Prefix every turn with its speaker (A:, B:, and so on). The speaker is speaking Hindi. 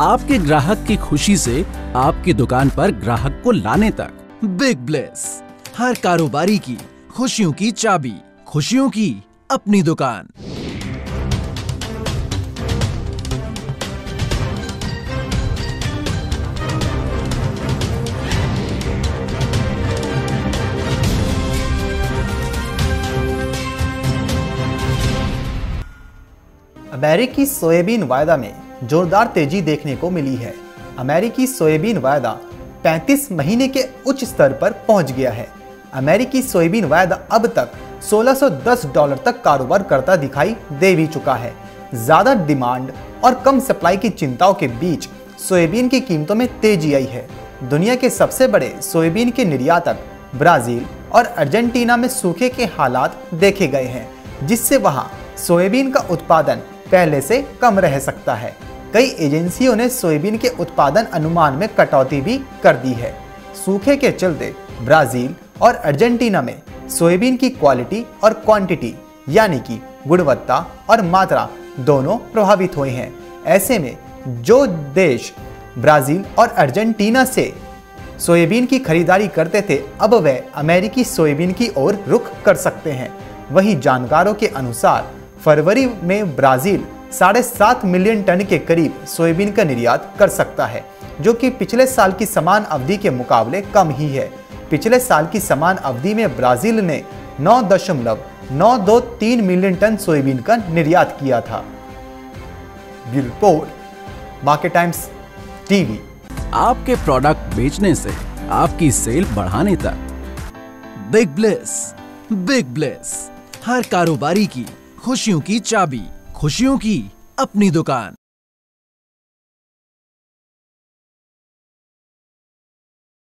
A: आपके ग्राहक की खुशी से आपकी दुकान पर ग्राहक को लाने तक। बिग ब्लेस हर कारोबारी की खुशियों की चाबी, खुशियों की अपनी दुकान।
B: अमेरिकी सोयाबीन वायदा में जोरदार तेज़ी देखने को मिली है। अमेरिकी सोयाबीन वायदा 35 महीने के उच्च स्तर पर पहुँच गया है। अमेरिकी सोयाबीन वायदा अब तक 1610 डॉलर तक कारोबार करता दिखाई दे भी चुका है। ज़्यादा डिमांड और कम सप्लाई की चिंताओं के बीच सोयाबीन की कीमतों में तेज़ी आई है। दुनिया के सबसे बड़े सोयाबीन के निर्यातक ब्राज़ील और अर्जेंटीना में सूखे के हालात देखे गए हैं, जिससे वहाँ सोयाबीन का उत्पादन पहले से कम रह सकता है। कई एजेंसियों ने सोयाबीन के उत्पादन अनुमान में कटौती भी कर दी है। सूखे के चलते ब्राज़ील और अर्जेंटीना में सोयाबीन की क्वालिटी और क्वांटिटी, यानी कि गुणवत्ता और मात्रा, दोनों प्रभावित हुए हैं। ऐसे में जो देश ब्राज़ील और अर्जेंटीना से सोयाबीन की खरीदारी करते थे, अब वे अमेरिकी सोयाबीन की ओर रुख कर सकते हैं। वहीं जानकारों के अनुसार फरवरी में ब्राज़ील साढ़े सात मिलियन टन के करीब सोयाबीन का निर्यात कर सकता है, जो कि पिछले साल की समान अवधि के मुकाबले कम ही है। पिछले साल की समान अवधि में ब्राज़ील ने नौ दशमलव नौ दो तीन मिलियन टन सोयाबीन का निर्यात किया था। Report, market times TV.
A: आपके प्रोडक्ट बेचने से आपकी सेल बढ़ाने तक। बिग ब्लेस बिग ब्लेस, हर कारोबारी की खुशियों की चाबी खुशियों की अपनी दुकान।